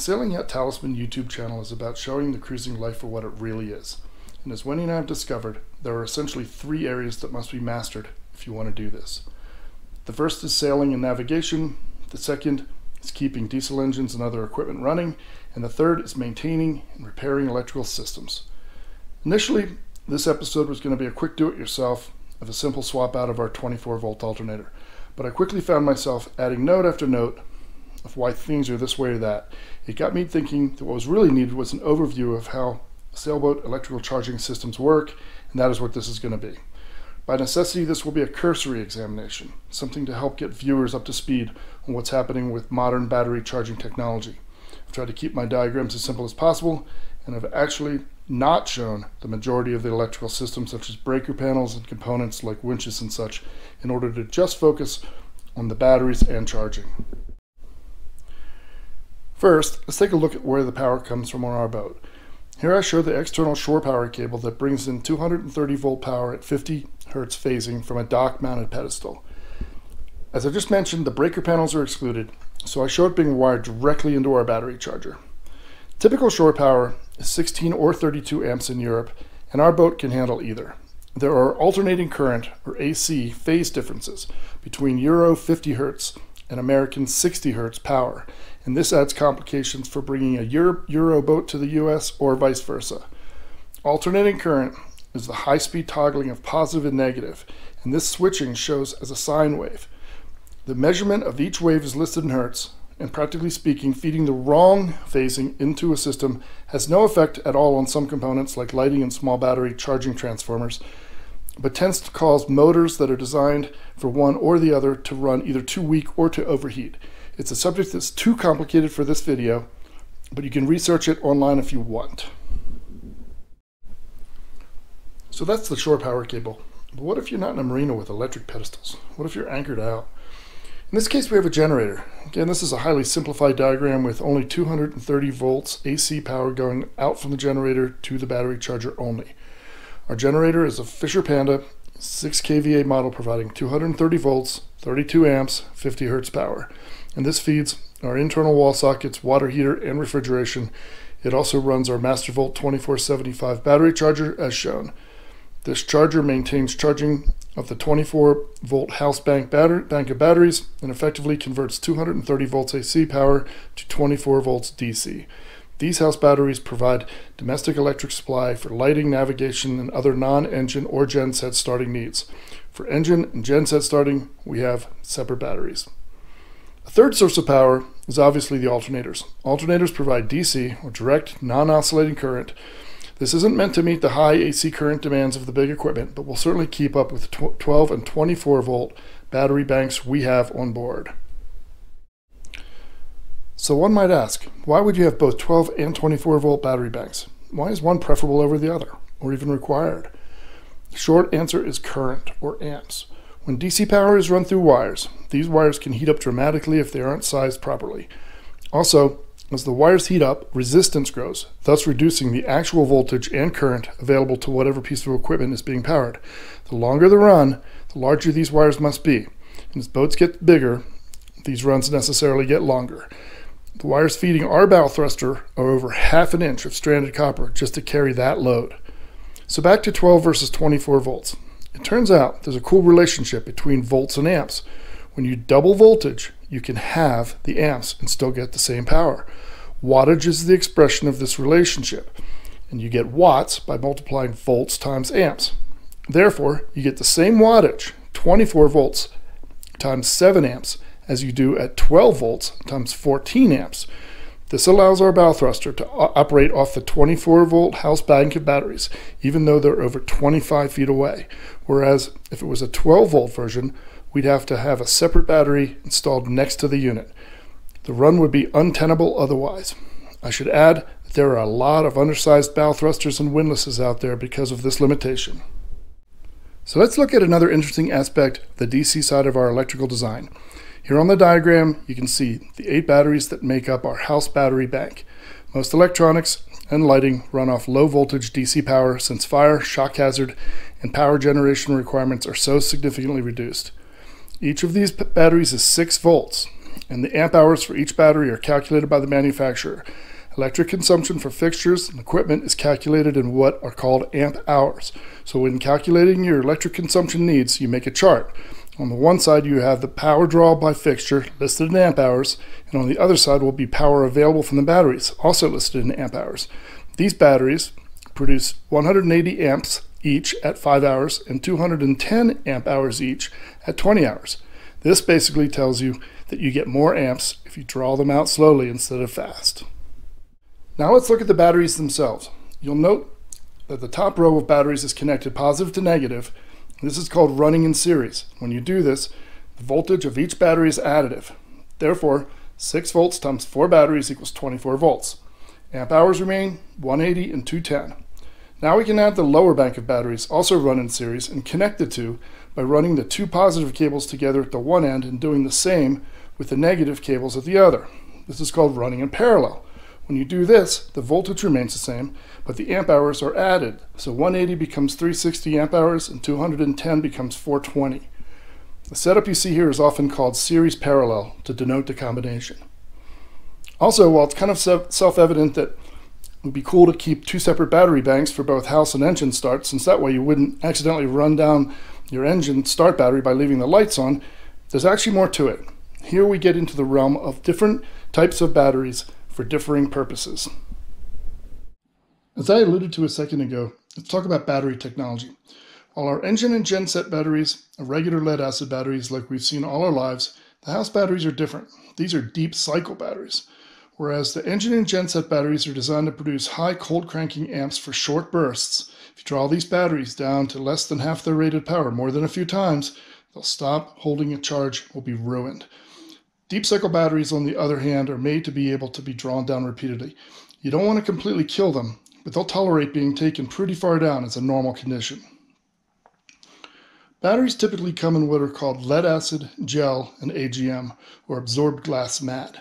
Sailing Yacht Talisman YouTube channel is about showing the cruising life for what it really is. And as Wendy and I have discovered, there are essentially three areas that must be mastered if you want to do this. The first is sailing and navigation, the second is keeping diesel engines and other equipment running, and the third is maintaining and repairing electrical systems. Initially, this episode was going to be a quick do-it-yourself of a simple swap out of our 24 volt alternator, but I quickly found myself adding note after note of why things are this way or that. It got me thinking that what was really needed was an overview of how sailboat electrical charging systems work, and that is what this is going to be. By necessity, this will be a cursory examination, something to help get viewers up to speed on what's happening with modern battery charging technology. I've tried to keep my diagrams as simple as possible, and I've actually not shown the majority of the electrical systems, such as breaker panels and components like winches and such, in order to just focus on the batteries and charging. First, let's take a look at where the power comes from on our boat. Here I show the external shore power cable that brings in 230 volt power at 50 hertz phasing from a dock mounted pedestal. As I just mentioned, the breaker panels are excluded, so I show it being wired directly into our battery charger. Typical shore power is 16 or 32 amps in Europe, and our boat can handle either. There are alternating current, or AC, phase differences between Euro 50 hertz and American 60 hertz power, and this adds complications for bringing a Euro, boat to the US or vice versa. Alternating current is the high speed toggling of positive and negative, and this switching shows as a sine wave. The measurement of each wave is listed in hertz, and practically speaking, feeding the wrong phasing into a system has no effect at all on some components like lighting and small battery charging transformers, but tends to cause motors that are designed for one or the other to run either too weak or to overheat. It's a subject that's too complicated for this video, but you can research it online if you want. So that's the shore power cable. But what if you're not in a marina with electric pedestals? What if you're anchored out? In this case, we have a generator. Again, this is a highly simplified diagram with only 230 volts AC power going out from the generator to the battery charger only. Our generator is a Fischer Panda 6 kVA model providing 230 volts, 32 amps, 50 hertz power and this feeds our internal wall sockets, water heater, and refrigeration. It also runs our Mastervolt 2475 battery charger as shown. This charger maintains charging of the 24 volt house bank, bank of batteries and effectively converts 230 volts AC power to 24 volts DC. These house batteries provide domestic electric supply for lighting, navigation, and other non engine or genset starting needs. For engine and genset starting, we have separate batteries. A third source of power is obviously the alternators. Alternators provide DC, or direct non-oscillating current. This isn't meant to meet the high AC current demands of the big equipment, but will certainly keep up with 12 and 24 volt battery banks we have on board. So one might ask, why would you have both 12 and 24 volt battery banks? Why is one preferable over the other, or even required? The short answer is current, or amps. When DC power is run through wires, these wires can heat up dramatically if they aren't sized properly. Also, as the wires heat up, resistance grows, thus reducing the actual voltage and current available to whatever piece of equipment is being powered. The longer the run, the larger these wires must be. And as boats get bigger, these runs necessarily get longer. The wires feeding our bow thruster are over half an inch of stranded copper just to carry that load. So back to 12 versus 24 volts. It turns out there's a cool relationship between volts and amps. When you double voltage, you can have the amps and still get the same power. Wattage is the expression of this relationship, and you get watts by multiplying volts times amps. Therefore, you get the same wattage, 24 volts times 7 amps, as you do at 12 volts times 14 amps. This allows our bow thruster to operate off the 24 volt house bank of batteries, even though they're over 25 feet away. Whereas if it was a 12 volt version, we'd have to have a separate battery installed next to the unit. The run would be untenable otherwise. I should add that there are a lot of undersized bow thrusters and windlasses out there because of this limitation. So let's look at another interesting aspect the DC side of our electrical design. Here on the diagram, you can see the eight batteries that make up our house battery bank. Most electronics and lighting run off low voltage DC power since fire, shock hazard, and power generation requirements are so significantly reduced. Each of these batteries is 6 volts, and the amp hours for each battery are calculated by the manufacturer. Electric consumption for fixtures and equipment is calculated in what are called amp hours. So when calculating your electric consumption needs, you make a chart. On the one side, you have the power draw by fixture listed in amp hours, and on the other side will be power available from the batteries, also listed in amp hours. These batteries produce 180 amps each at 5 hours and 210 amp hours each at 20 hours. This basically tells you that you get more amps if you draw them out slowly instead of fast. Now let's look at the batteries themselves. You'll note that the top row of batteries is connected positive to negative. This is called running in series. When you do this, the voltage of each battery is additive. Therefore, 6 volts times 4 batteries equals 24 volts. Amp hours remain 180 and 210. Now we can add the lower bank of batteries, also run in series, and connect the two by running the two positive cables together at the one end and doing the same with the negative cables at the other. This is called running in parallel. When you do this, the voltage remains the same, but the amp hours are added. So 180 becomes 360 amp hours and 210 becomes 420. The setup you see here is often called series parallel to denote the combination. Also, while it's kind of self-evident that it would be cool to keep two separate battery banks for both house and engine start, since that way you wouldn't accidentally run down your engine start battery by leaving the lights on, there's actually more to it. Here we get into the realm of different types of batteries for differing purposes. As I alluded to a second ago, let's talk about battery technology. While our engine and genset batteries are regular lead acid batteries like we've seen all our lives, the house batteries are different. These are deep cycle batteries, whereas the engine and genset batteries are designed to produce high cold cranking amps for short bursts. If you draw these batteries down to less than half their rated power more than a few times, they'll stop holding a charge, will be ruined. Deep cycle batteries, on the other hand, are made to be able to be drawn down repeatedly. You don't want to completely kill them, but they'll tolerate being taken pretty far down as a normal condition. Batteries typically come in what are called lead acid, gel, and AGM, or absorbed glass mat.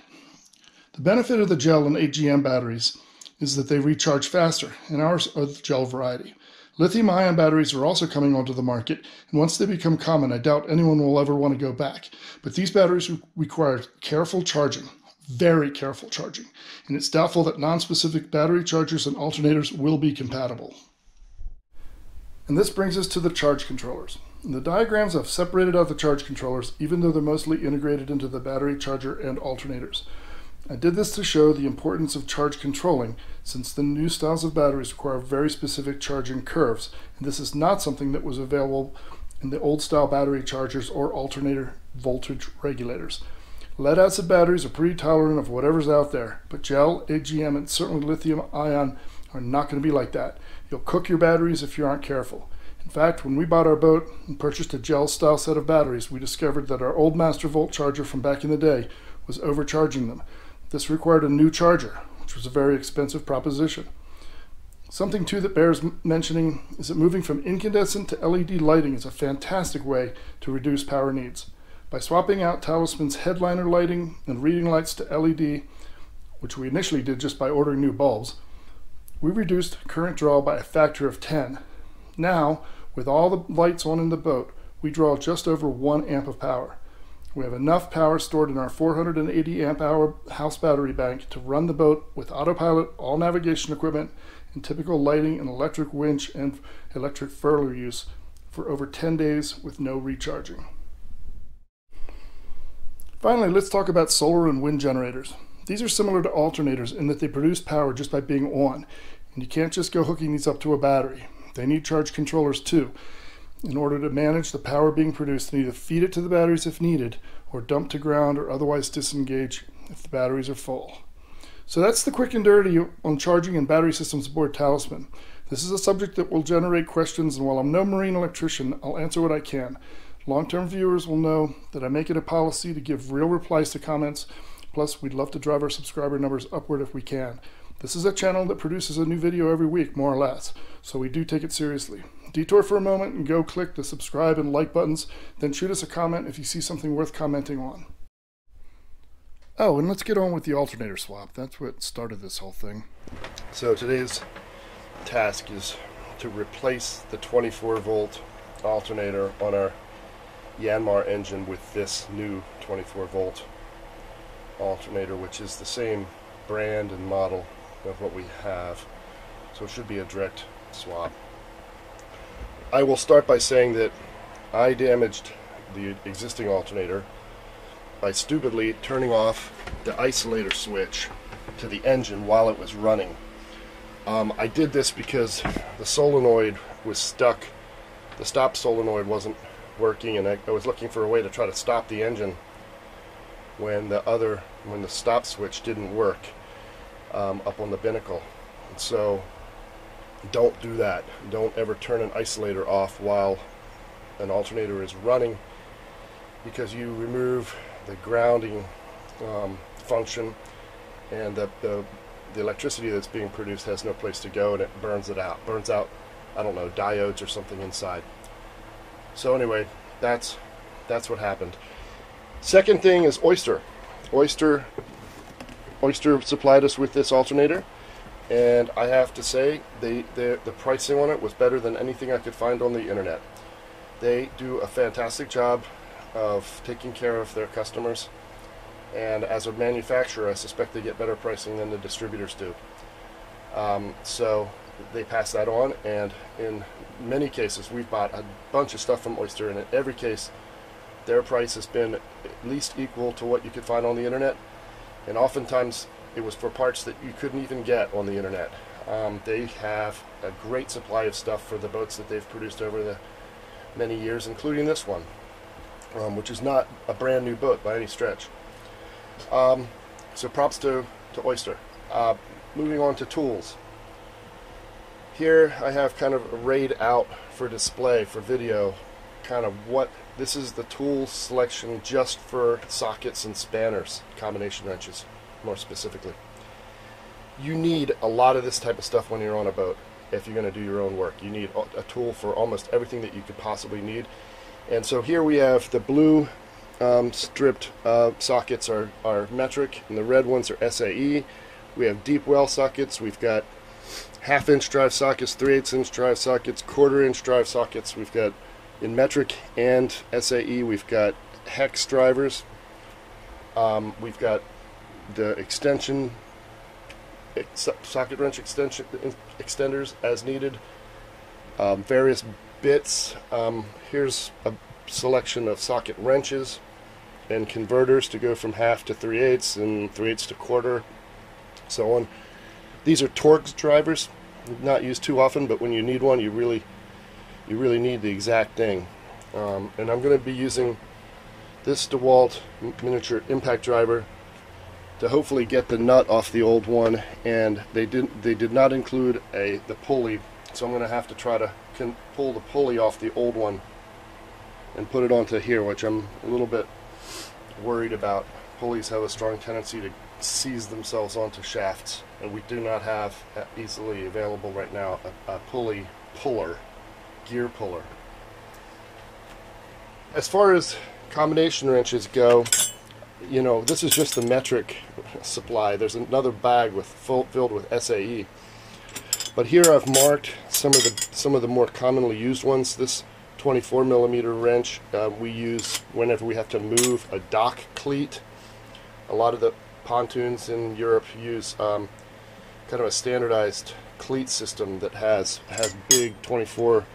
The benefit of the gel and AGM batteries is that they recharge faster, and ours are the gel variety. Lithium ion batteries are also coming onto the market, and once they become common, I doubt anyone will ever want to go back. But these batteries require careful charging, very careful charging, and it's doubtful that non-specific battery chargers and alternators will be compatible. And this brings us to the charge controllers. the diagrams I've separated out the charge controllers, even though they're mostly integrated into the battery charger and alternators. I did this to show the importance of charge controlling, since the new styles of batteries require very specific charging curves, and this is not something that was available in the old style battery chargers or alternator voltage regulators. Lead acid batteries are pretty tolerant of whatever's out there, but gel, AGM, and certainly lithium ion are not going to be like that. You'll cook your batteries if you aren't careful. In fact, when we bought our boat and purchased a gel style set of batteries, we discovered that our old Master Volt charger from back in the day was overcharging them. This required a new charger, which was a very expensive proposition. Something too that bears mentioning is that moving from incandescent to LED lighting is a fantastic way to reduce power needs. By swapping out Talisman's headliner lighting and reading lights to LED, which we initially did just by ordering new bulbs, we reduced current draw by a factor of 10. Now, with all the lights on in the boat, we draw just over 1 amp of power. We have enough power stored in our 480 amp hour house battery bank to run the boat with autopilot, all navigation equipment, and typical lighting and electric winch and electric furler use for over 10 days with no recharging. Finally, let's talk about solar and wind generators. These are similar to alternators in that they produce power just by being on, and you can't just go hooking these up to a battery. They need charge controllers too, in order to manage the power being produced and either feed it to the batteries if needed or dump to ground or otherwise disengage if the batteries are full. So that's the quick and dirty on charging and battery systems aboard Talisman. This is a subject that will generate questions and while I'm no marine electrician, I'll answer what I can. Long-term viewers will know that I make it a policy to give real replies to comments. Plus, we'd love to drive our subscriber numbers upward if we can. This is a channel that produces a new video every week, more or less, so we do take it seriously. Detour for a moment and go click the subscribe and like buttons, then shoot us a comment if you see something worth commenting on. Oh, and let's get on with the alternator swap. That's what started this whole thing. So today's task is to replace the 24 volt alternator on our Yanmar engine with this new 24 volt alternator, which is the same brand and model of what we have. So it should be a direct swap. I will start by saying that I damaged the existing alternator by stupidly turning off the isolator switch to the engine while it was running. Um, I did this because the solenoid was stuck. The stop solenoid wasn't working, and I, I was looking for a way to try to stop the engine when the other, when the stop switch didn't work um, up on the binnacle. And so, don't do that. Don't ever turn an isolator off while an alternator is running because you remove the grounding um, function and the, the, the electricity that's being produced has no place to go and it burns it out. Burns out, I don't know, diodes or something inside. So anyway, that's that's what happened. Second thing is Oyster. Oyster Oyster supplied us with this alternator and I have to say they, the pricing on it was better than anything I could find on the internet. They do a fantastic job of taking care of their customers. And as a manufacturer, I suspect they get better pricing than the distributors do. Um, so they pass that on, and in many cases, we've bought a bunch of stuff from Oyster, and in every case, their price has been at least equal to what you could find on the internet. And oftentimes, it was for parts that you couldn't even get on the internet. Um, they have a great supply of stuff for the boats that they've produced over the many years, including this one um, which is not a brand new boat by any stretch. Um, so props to, to Oyster. Uh, moving on to tools. Here I have kind of arrayed out for display, for video, kind of what this is the tool selection just for sockets and spanners, combination wrenches more specifically. You need a lot of this type of stuff when you're on a boat if you're going to do your own work. You need a tool for almost everything that you could possibly need and so here we have the blue um, stripped uh, sockets are, are metric and the red ones are SAE. We have deep well sockets. We've got half inch drive sockets, 3 8 inch drive sockets, quarter inch drive sockets. We've got in metric and SAE, we've got hex drivers. Um, we've got the extension ex socket wrench extension extenders as needed. Um, various bits. Um, here's a selection of socket wrenches and converters to go from half to 3 eighths and 3 eighths to quarter, so on. These are Torx drivers, not used too often, but when you need one, you really, you really need the exact thing. Um, and I'm going to be using this DeWalt miniature impact driver to hopefully get the nut off the old one. And they didn't they did not include a the pulley, so I'm going to have to try to can pull the pulley off the old one and put it onto here, which I'm a little bit worried about. Pulleys have a strong tendency to seize themselves onto shafts, and we do not have easily available right now a, a pulley puller, gear puller. As far as combination wrenches go, you know, this is just the metric supply. There's another bag with full, filled with SAE. But here I've marked some of the some of the more commonly used ones. This 24 millimeter wrench uh, we use whenever we have to move a dock cleat. A lot of the pontoons in Europe use um, kind of a standardized cleat system that has has big 24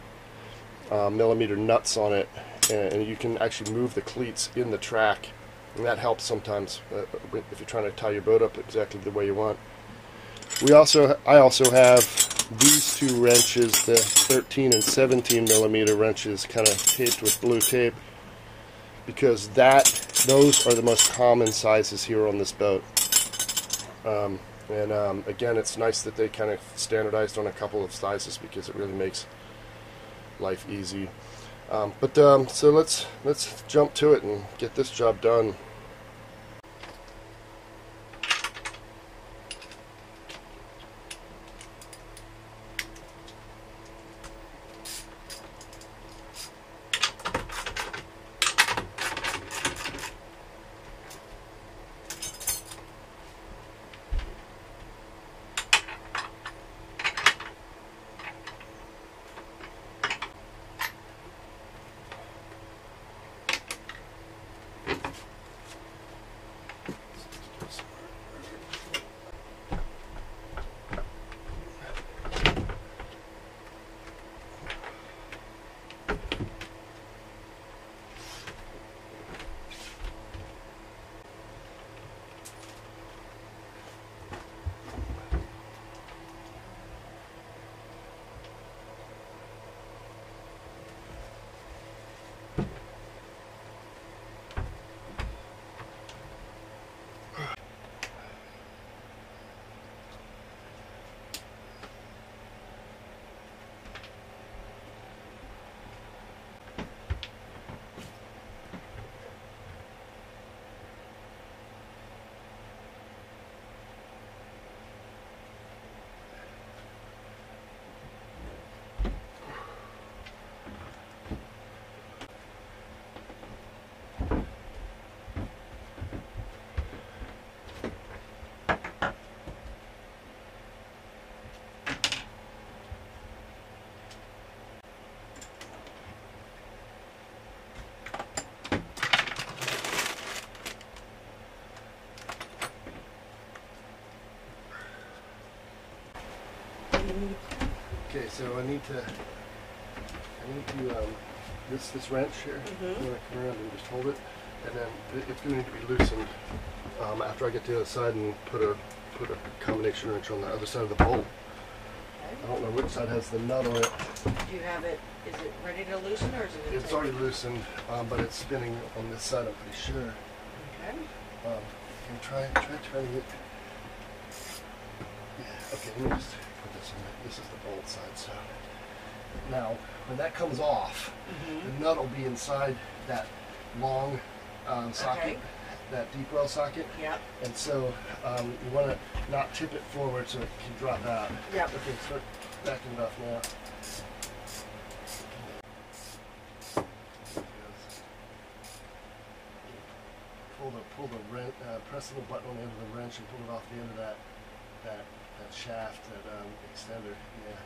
uh, millimeter nuts on it, and, and, you can actually move the cleats in the track, and that helps sometimes uh, if you're trying to tie your boat up exactly the way you want. We also, I also have these two wrenches, the 13 and 17 millimeter wrenches, kind of taped with blue tape, because that, those are the most common sizes here on this boat. Um, and um, again, it's nice that they kind of standardized on a couple of sizes because it really makes life easy. Um, but um, so let's let's jump to it and get this job done. So I need to, I need to, um, this, this wrench here, Mhm. I'm gonna come around and just hold it, and then it- it's gonna need to be loosened, um, after I get to the other side and put a, put a combination wrench on the other side of the bolt. I don't know which side has the nut on it. Do you have it, is it ready to loosen or is it? It's already loosened, um, but it's spinning on this side, I'm pretty sure. Okay. Um, can you try, try turning it? Yeah, okay, let me just put this in, there. this is the bolt side, so. Now, when that comes off, Mm-hmm. the nut will be inside that long, um, socket, Okay. that deep well socket. Yep. And so, um, you wanna not tip it forward so it can drop out. Yep. Okay, start backing it off now. Pull the pull the wren- uh, press the little button on the end of the wrench and pull it off the end of that that that shaft that um, extender. Yeah,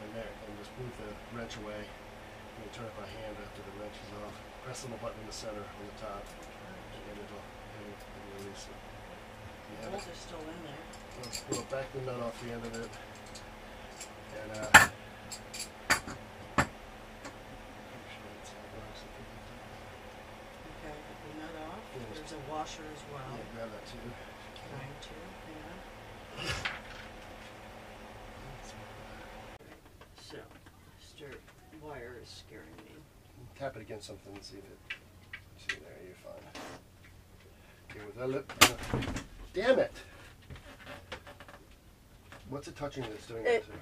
and there, and just move the wrench away. And then turn it by hand after the wrench is off. Press the little button in the center on the top, and it'll, it'll, it'll release it. It? Holes are still in there. Pull back the nut off the end of it. And uh Okay, the nut off. There's a washer as well. yeah, grab that too. Trying to, yeah. So, start wire is scaring me. Tap it against something and see if it see there, you're fine. Okay, with that lip uh, Damn it! What's it touching that's doing It- that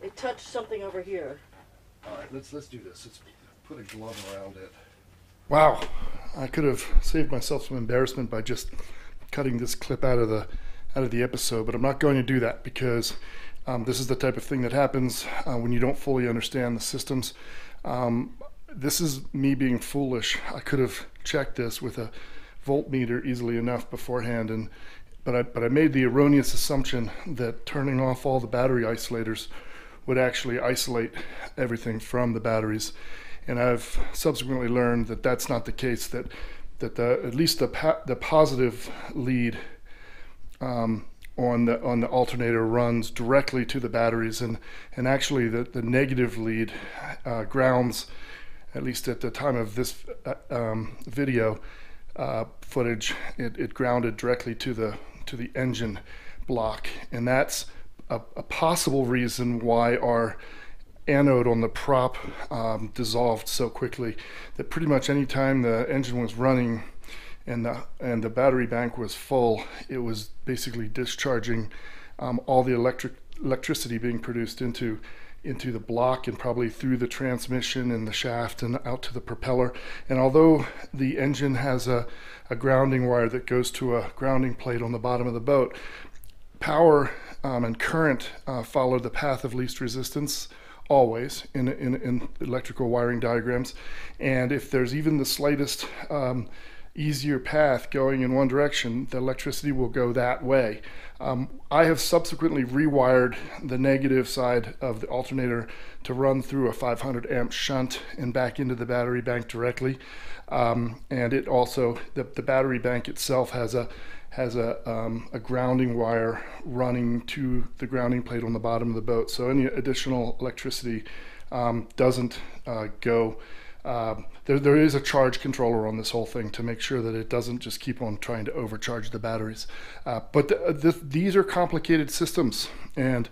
to? It touched something over here. Alright, let's let's do this. Let's put a glove around it. Wow, I could have saved myself some embarrassment by just cutting this clip out of the out of the episode, but I'm not going to do that because um, this is the type of thing that happens uh, when you don't fully understand the systems. Um, this is me being foolish. I could have checked this with a voltmeter easily enough beforehand, and but I but I made the erroneous assumption that turning off all the battery isolators would actually isolate everything from the batteries and I've subsequently learned that that's not the case. That that the at least the the positive lead um, on the on the alternator runs directly to the batteries, and and actually the the negative lead uh, grounds, at least at the time of this uh, um, video uh, footage, it, it grounded directly to the to the engine block, and that's a, a possible reason why our anode on the prop um, dissolved so quickly that pretty much any time the engine was running and the and the battery bank was full, it was basically discharging um, all the electric electricity being produced into into the block and probably through the transmission and the shaft and out to the propeller. And although the engine has a, a grounding wire that goes to a grounding plate on the bottom of the boat, power um, and current uh, follow the path of least resistance always in, in, in electrical wiring diagrams. And if there's even the slightest um, easier path going in one direction, the electricity will go that way. Um, I have subsequently rewired the negative side of the alternator to run through a 500 amp shunt and back into the battery bank directly. Um, and it also, the, the battery bank itself has a has a, um, a grounding wire running to the grounding plate on the bottom of the boat. So any additional electricity um, doesn't uh, go. Uh, there, there is a charge controller on this whole thing to make sure that it doesn't just keep on trying to overcharge the batteries. Uh, but the, these are complicated systems, and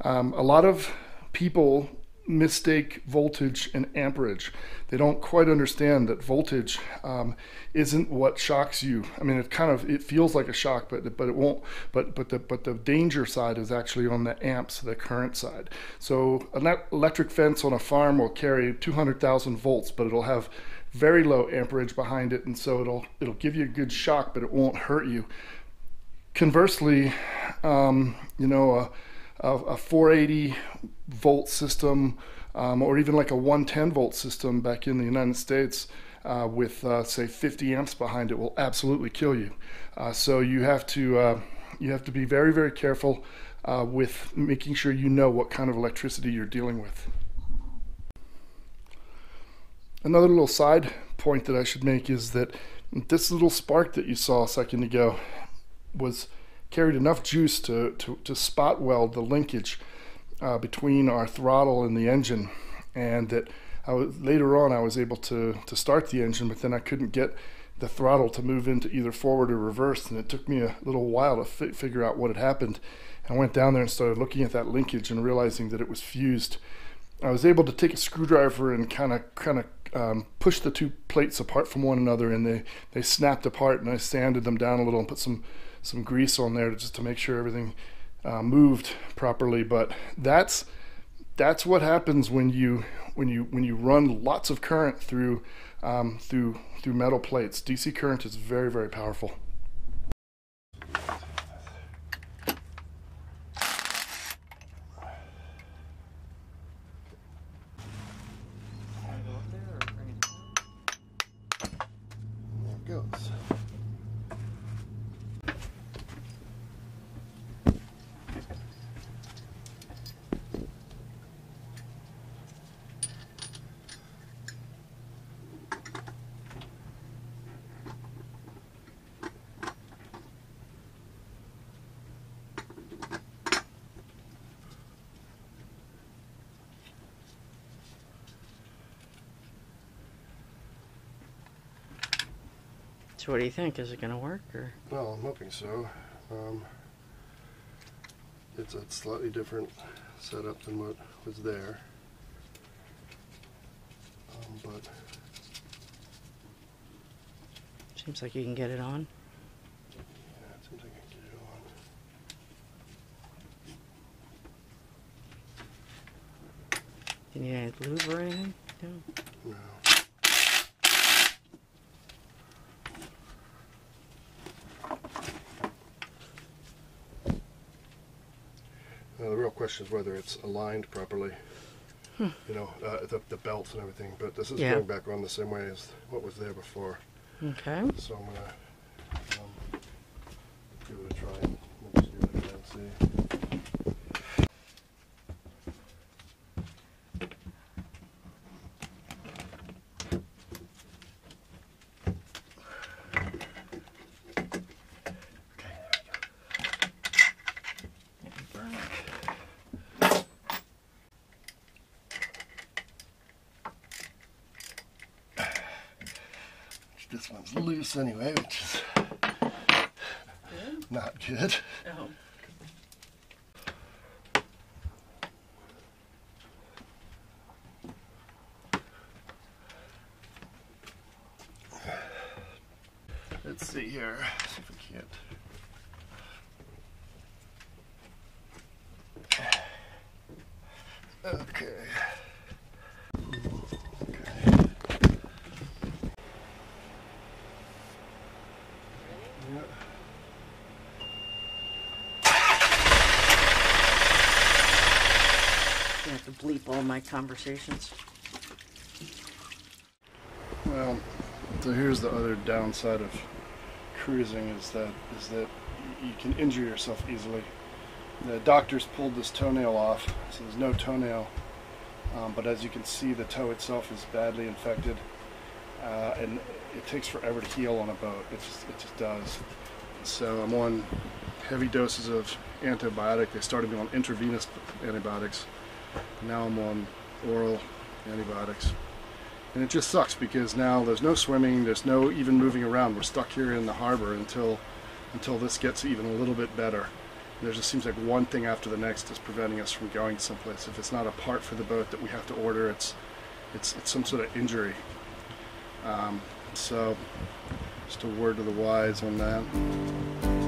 um, a lot of people mistake voltage and amperage. They don't quite understand that voltage um, isn't what shocks you. I mean, it kind of it feels like a shock, but but it won't. But but the but the danger side is actually on the amps, the current side. So an electric fence on a farm will carry 200,000 volts, but it'll have very low amperage behind it, and so it'll it'll give you a good shock, but it won't hurt you. Conversely, um, you know, a, a, a 480 volt system, um, or even like a 110 volt system back in the United States uh, with, uh, say, 50 amps behind it will absolutely kill you. Uh, so you have to uh, you have to be very very careful uh, with making sure you know what kind of electricity you're dealing with. Another little side point that I should make is that this little spark that you saw a second ago was carried enough juice to, to, to spot weld the linkage uh, between our throttle and the engine, and that I was, later on I was able to to start the engine, but then I couldn't get the throttle to move into either forward or reverse, and it took me a little while to fi- figure out what had happened. I went down there and started looking at that linkage and realizing that it was fused. I was able to take a screwdriver and kind of kind of um, push the two plates apart from one another, and they they snapped apart. And I sanded them down a little and put some some grease on there just to make sure everything uh, moved properly. But that's that's what happens when you when you when you run lots of current through um, through through metal plates. DC current is very very powerful. So what do you think? Is it gonna work or? Well, I'm hoping so. Um, it's a slightly different setup than what was there. Um, but Seems like you can get it on. yeah, it seems like I can get it on. Do you need any lube or anything? No. No. Now, the real question is whether it's aligned properly. You know, uh, the, the belts and everything. But this is Yeah. going back on the same way as what was there before. Okay. So I'm gonna um, give it a try and we'll just do it and see. This one's loose anyway, which is not good. Oh. Let's see here. See if we can't. Okay. Okay. You have to bleep all my conversations. Well, so here's the other downside of cruising is that is that you can injure yourself easily. The doctors pulled this toenail off, so there's no toenail. Um, but as you can see, the toe itself is badly infected, uh, and it takes forever to heal on a boat. It just it just does. So I'm on heavy doses of antibiotic. They started me on intravenous antibiotics. Now I'm on oral antibiotics. And it just sucks because now there's no swimming, there's no even moving around. We're stuck here in the harbor until until this gets even a little bit better. There just seems like one thing after the next is preventing us from going someplace. If it's not a part for the boat that we have to order, it's it's it's some sort of injury. Um, so, just a word to the wise on that.